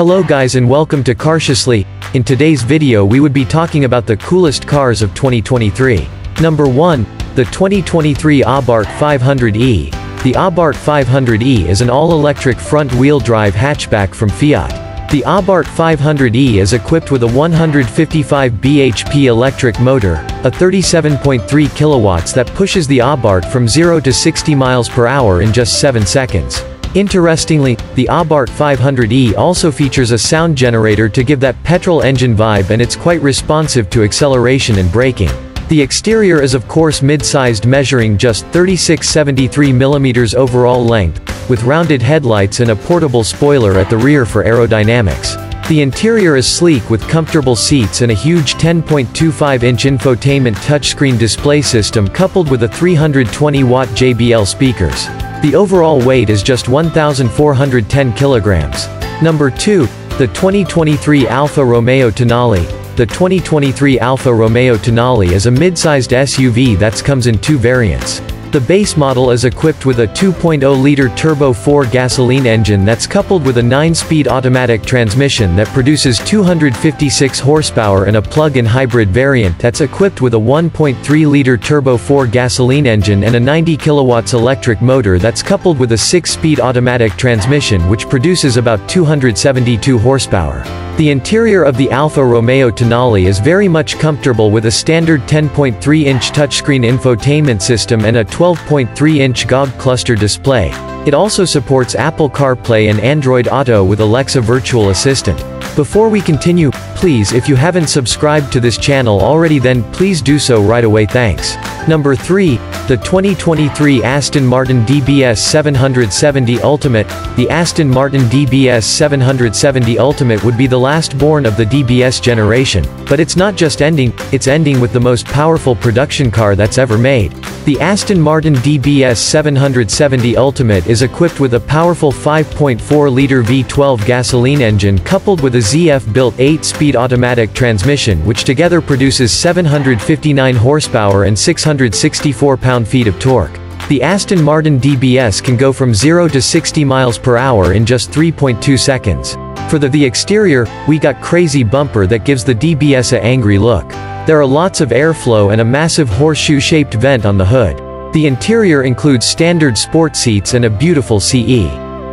Hello guys and welcome to Carsciously. In today's video we would be talking about the coolest cars of 2023. Number 1, the 2023 Abarth 500e. The Abarth 500e is an all-electric front-wheel drive hatchback from Fiat. The Abarth 500e is equipped with a 155 bhp electric motor, a 37.3 kilowatts that pushes the Abarth from 0 to 60 miles per hour in just 7 seconds. Interestingly, the Abarth 500e also features a sound generator to give that petrol engine vibe and it's quite responsive to acceleration and braking. The exterior is of course mid-sized measuring just 36-73mm overall length, with rounded headlights and a portable spoiler at the rear for aerodynamics. The interior is sleek with comfortable seats and a huge 10.25-inch infotainment touchscreen display system coupled with a 320-watt JBL speakers. The overall weight is just 1,410 kilograms. Number 2, the 2023 Alfa Romeo Tonale. The 2023 Alfa Romeo Tonale is a mid-sized SUV that comes in two variants. The base model is equipped with a 2.0-liter turbo 4 gasoline engine that's coupled with a 9-speed automatic transmission that produces 256 horsepower and a plug-in hybrid variant that's equipped with a 1.3-liter turbo 4 gasoline engine and a 90 kilowatts electric motor that's coupled with a 6-speed automatic transmission which produces about 272 horsepower. The interior of the Alfa Romeo Tonale is very much comfortable with a standard 10.3-inch touchscreen infotainment system and a 12.3-inch GOG cluster display. It also supports Apple CarPlay and Android Auto with Alexa Virtual Assistant. Before we continue, please if you haven't subscribed to this channel already then please do so right away thanks. Number 3, the 2023 Aston Martin DBS 770 Ultimate. The Aston Martin DBS 770 Ultimate would be the last born of the DBS generation, but it's not just ending, it's ending with the most powerful production car that's ever made. The Aston Martin DBS 770 Ultimate is equipped with a powerful 5.4-liter V12 gasoline engine coupled with a ZF-built 8-speed automatic transmission which together produces 759 horsepower and 664 pound-feet of torque. The Aston Martin DBS can go from 0 to 60 miles per hour in just 3.2 seconds. For the, the exterior, we got crazy bumper that gives the DBS a angry look. There are lots of airflow and a massive horseshoe-shaped vent on the hood. The interior includes standard sport seats and a beautiful CE.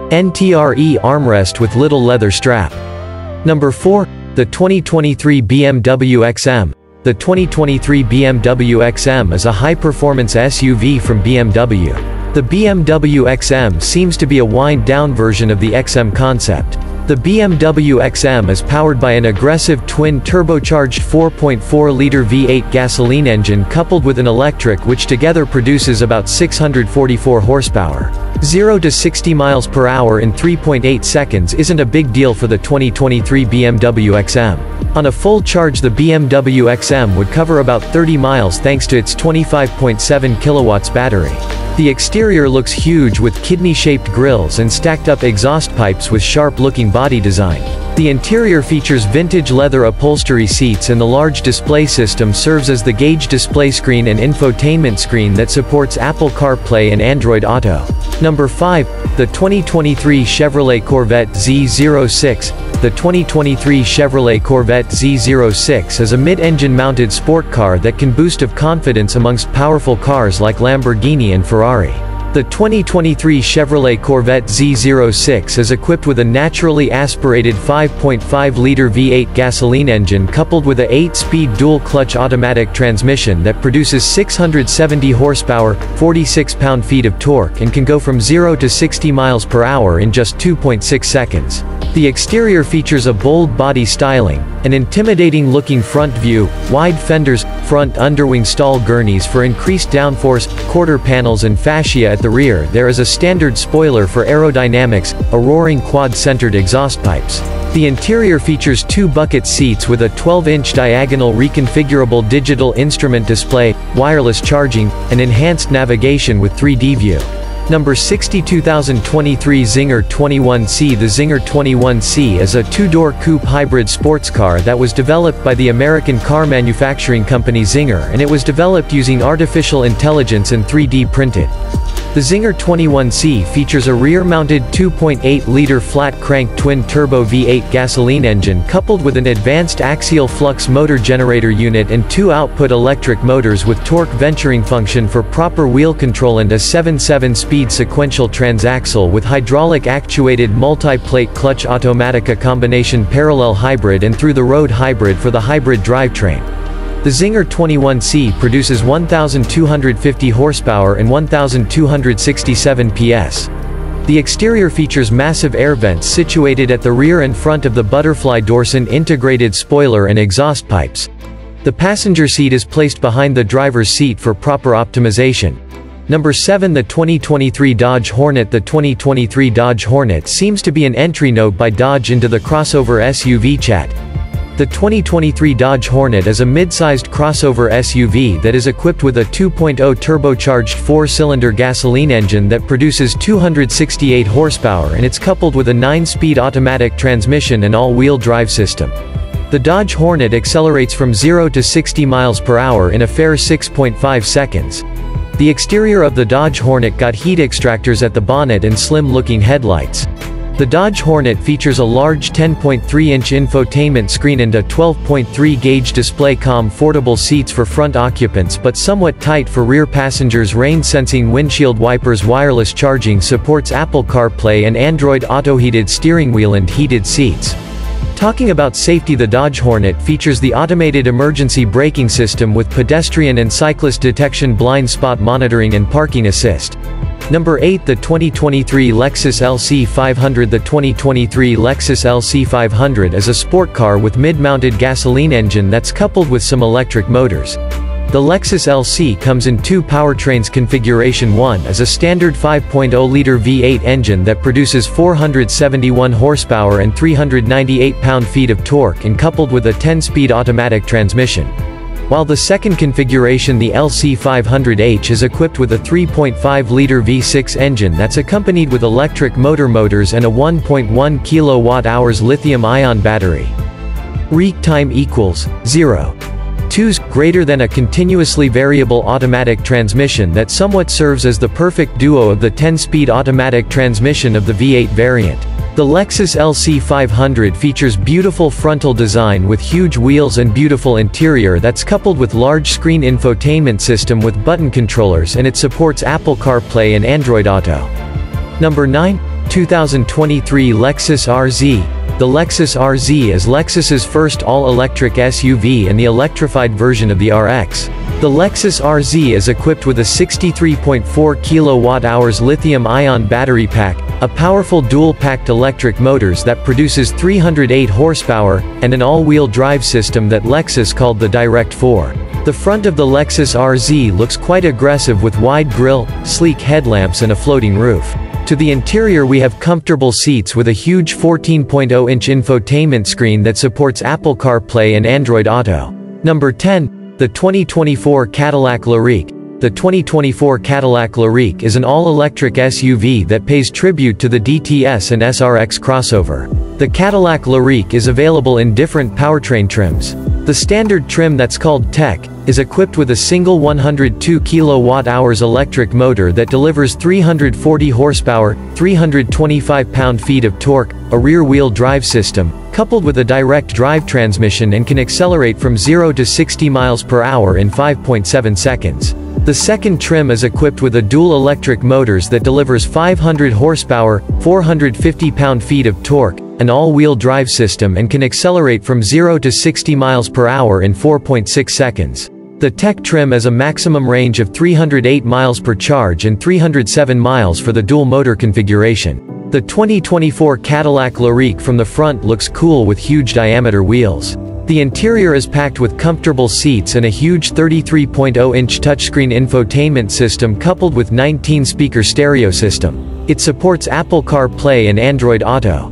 NTRE armrest with little leather strap. Number 4, the 2023 BMW XM. The 2023 BMW XM is a high-performance SUV from BMW. The BMW XM seems to be a wind-down version of the XM concept. The BMW XM is powered by an aggressive twin-turbocharged 4.4-liter V8 gasoline engine coupled with an electric which together produces about 644 horsepower. 0 to 60 miles per hour in 3.8 seconds isn't a big deal for the 2023 BMW XM. On a full charge the BMW XM would cover about 30 miles thanks to its 25.7 kilowatts battery. The exterior looks huge with kidney-shaped grills and stacked-up exhaust pipes with sharp-looking body design. The interior features vintage leather upholstery seats and the large display system serves as the gauge display screen and infotainment screen that supports Apple CarPlay and Android Auto. Number 5, the 2023 Chevrolet Corvette Z06. The 2023 Chevrolet Corvette Z06 is a mid-engine mounted sport car that can boost of confidence amongst powerful cars like Lamborghini and Ferrari. The 2023 Chevrolet Corvette Z06 is equipped with a naturally aspirated 5.5-liter V8 gasoline engine coupled with a 8-speed dual-clutch automatic transmission that produces 670 horsepower, 46 pound-feet of torque and can go from 0 to 60 miles per hour in just 2.6 seconds. The exterior features a bold body styling, an intimidating-looking front view, wide fenders, front underwing stall gurneys for increased downforce, quarter panels and fascia at the rear there is a standard spoiler for aerodynamics, a roaring quad-centered exhaust pipes. The interior features two bucket seats with a 12-inch diagonal reconfigurable digital instrument display, wireless charging, and enhanced navigation with 3D view. Number 62023 Czinger 21C The Czinger 21C is a two-door coupe hybrid sports car that was developed by the American car manufacturing company Czinger and it was developed using artificial intelligence and 3D printed. The Czinger 21C features a rear-mounted 2.8-liter flat-crank twin-turbo V8 gasoline engine coupled with an advanced axial flux motor generator unit and two output electric motors with torque vectoring function for proper wheel control and a 7-7-speed sequential transaxle with hydraulic actuated multi-plate clutch Automatica combination parallel hybrid and through-the-road hybrid for the hybrid drivetrain. The Czinger 21C produces 1,250 horsepower and 1,267 PS. The exterior features massive air vents situated at the rear and front of the Butterfly Dorson integrated spoiler and exhaust pipes. The passenger seat is placed behind the driver's seat for proper optimization. Number 7 The 2023 Dodge Hornet The 2023 Dodge Hornet seems to be an entry note by Dodge into the crossover SUV chat. The 2023 Dodge Hornet is a mid-sized crossover SUV that is equipped with a 2.0 turbocharged four-cylinder gasoline engine that produces 268 horsepower and it's coupled with a 9-speed automatic transmission and all-wheel drive system. The Dodge Hornet accelerates from 0 to 60 miles per hour in a fair 6.5 seconds. The exterior of the Dodge Hornet got heat extractors at the bonnet and slim-looking headlights. The Dodge Hornet features a large 10.3-inch infotainment screen and a 12.3-gauge display comfortable seats for front occupants but somewhat tight for rear passengers rain-sensing windshield wipers wireless charging supports Apple CarPlay and Android Auto heated steering wheel and heated seats. Talking about safety the Dodge Hornet features the automated emergency braking system with pedestrian and cyclist detection blind spot monitoring and parking assist. Number 8 The 2023 Lexus LC500 The 2023 Lexus LC500 is a sport car with mid-mounted gasoline engine that's coupled with some electric motors. The Lexus LC comes in two powertrains configuration 1 is a standard 5.0-liter V8 engine that produces 471 horsepower and 398 pound-feet of torque and coupled with a 10-speed automatic transmission while the second configuration the LC500H is equipped with a 3.5-liter V6 engine that's accompanied with electric motor motors and a 1.1 kWh lithium-ion battery. Reek time equals 0. 2's greater than a continuously variable automatic transmission that somewhat serves as the perfect duo of the 10-speed automatic transmission of the V8 variant. The Lexus LC500 features beautiful frontal design with huge wheels and beautiful interior that's coupled with large screen infotainment system with button controllers and it supports Apple CarPlay and Android Auto. Number 9, 2023 Lexus RZ. The Lexus RZ is Lexus's first all-electric SUV and the electrified version of the RX. The Lexus RZ is equipped with a 63.4 kWh lithium-ion battery pack, a powerful dual-packed electric motors that produces 308 horsepower, and an all-wheel drive system that Lexus called the Direct 4. The front of the Lexus RZ looks quite aggressive with wide grille, sleek headlamps and a floating roof. To the interior we have comfortable seats with a huge 14.0-inch infotainment screen that supports Apple CarPlay and Android Auto. Number 10, the 2024 Cadillac LYRIQ. The 2024 Cadillac LYRIQ is an all-electric SUV that pays tribute to the DTS and SRX crossover. The Cadillac LYRIQ is available in different powertrain trims. The standard trim that's called Tech, is equipped with a single 102 kWh electric motor that delivers 340 horsepower, 325 pound-feet of torque, a rear-wheel drive system, coupled with a direct drive transmission and can accelerate from 0 to 60 miles per hour in 5.7 seconds. The second trim is equipped with a dual electric motors that delivers 500 horsepower, 450 pound-feet of torque, an all-wheel drive system and can accelerate from 0 to 60 miles per hour in 4.6 seconds. The Tech trim has a maximum range of 308 miles per charge and 307 miles for the dual motor configuration. The 2024 Cadillac LYRIQ from the front looks cool with huge diameter wheels. The interior is packed with comfortable seats and a huge 33.0-inch touchscreen infotainment system coupled with 19-speaker stereo system. It supports Apple CarPlay and Android Auto.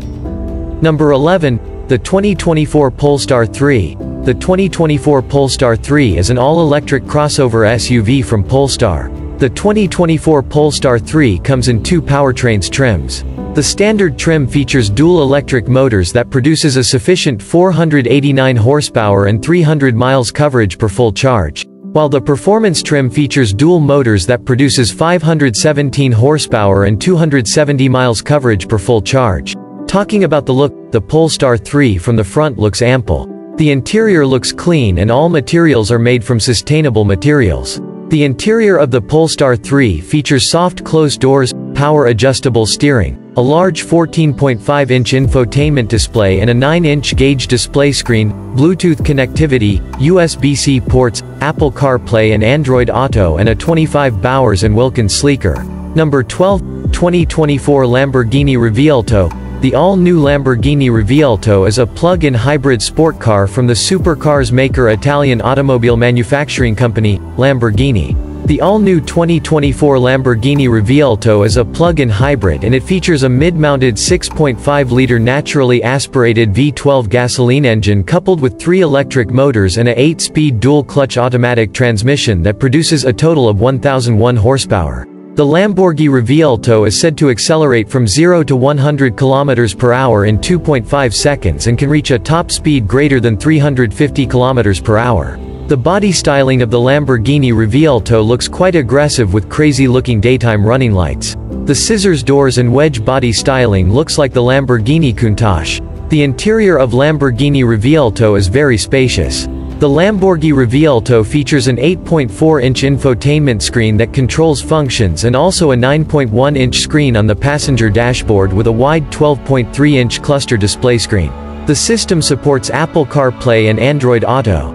Number 11, the 2024 Polestar 3. The 2024 Polestar 3 is an all-electric crossover SUV from Polestar. The 2024 Polestar 3 comes in two powertrains trims. The standard trim features dual electric motors that produces a sufficient 489 horsepower and 300 miles coverage per full charge, while the performance trim features dual motors that produces 517 horsepower and 270 miles coverage per full charge. Talking about the look, the Polestar 3 from the front looks ample. The interior looks clean and all materials are made from sustainable materials. The interior of the Polestar 3 features soft closed doors, power adjustable steering, a large 14.5-inch infotainment display and a 9-inch gauge display screen, Bluetooth connectivity, USB-C ports, Apple CarPlay and Android Auto and a 25 Bowers & Wilkins Sleeker. Number 12, 2024 Lamborghini Revuelto, the all-new Lamborghini Revuelto is a plug-in hybrid sport car from the supercars maker Italian automobile manufacturing company, Lamborghini. The all-new 2024 Lamborghini Revuelto is a plug-in hybrid and it features a mid-mounted 6.5-liter naturally aspirated V12 gasoline engine coupled with three electric motors and a 8-speed dual-clutch automatic transmission that produces a total of 1,001 horsepower. The Lamborghini Revuelto is said to accelerate from 0 to 100 km per hour in 2.5 seconds and can reach a top speed greater than 350 km per hour. The body styling of the Lamborghini Revuelto looks quite aggressive with crazy-looking daytime running lights. The scissors doors and wedge body styling looks like the Lamborghini Countach. The interior of Lamborghini Revuelto is very spacious. The Lamborghini Revuelto features an 8.4-inch infotainment screen that controls functions and also a 9.1-inch screen on the passenger dashboard with a wide 12.3-inch cluster display screen. The system supports Apple CarPlay and Android Auto.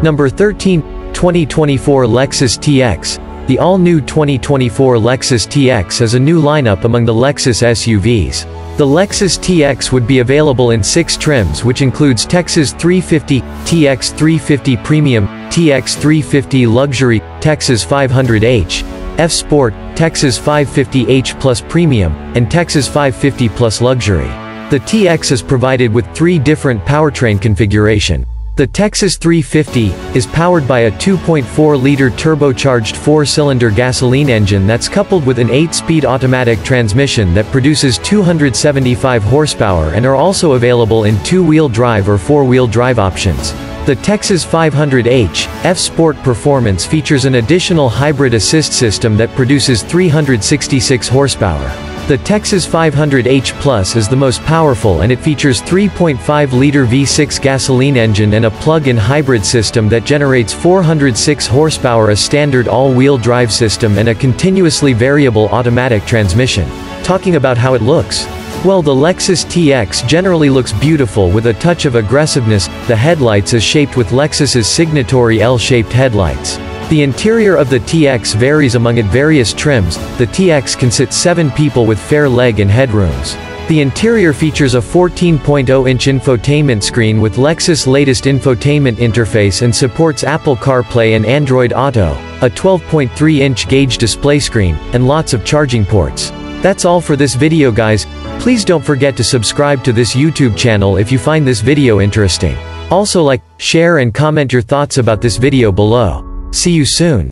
Number 13, 2024 Lexus TX. The all-new 2024 Lexus TX is a new lineup among the Lexus SUVs. The Lexus TX would be available in six trims which includes Texas 350, TX 350 Premium, TX 350 Luxury, Texas 500H, F Sport, Texas 550H Plus Premium, and Texas 550 Plus Luxury. The TX is provided with three different powertrain configuration. The Texas 350 is powered by a 2.4-liter turbocharged four-cylinder gasoline engine that's coupled with an 8-speed automatic transmission that produces 275 horsepower and are also available in two-wheel drive or four-wheel drive options. The Texas 500H F Sport Performance features an additional hybrid assist system that produces 366 horsepower. The Texas 500H Plus is the most powerful and it features 3.5-liter V6 gasoline engine and a plug-in hybrid system that generates 406 horsepower a standard all-wheel drive system and a continuously variable automatic transmission. Talking about how it looks. Well the Lexus TX generally looks beautiful with a touch of aggressiveness, the headlights is shaped with Lexus's signatory L-shaped headlights. The interior of the TX varies among its various trims, the TX can sit 7 people with fair leg and headrooms. The interior features a 14.0-inch infotainment screen with Lexus' latest infotainment interface and supports Apple CarPlay and Android Auto, a 12.3-inch gauge display screen, and lots of charging ports. That's all for this video guys, please don't forget to subscribe to this YouTube channel if you find this video interesting. Also like, share and comment your thoughts about this video below. See you soon.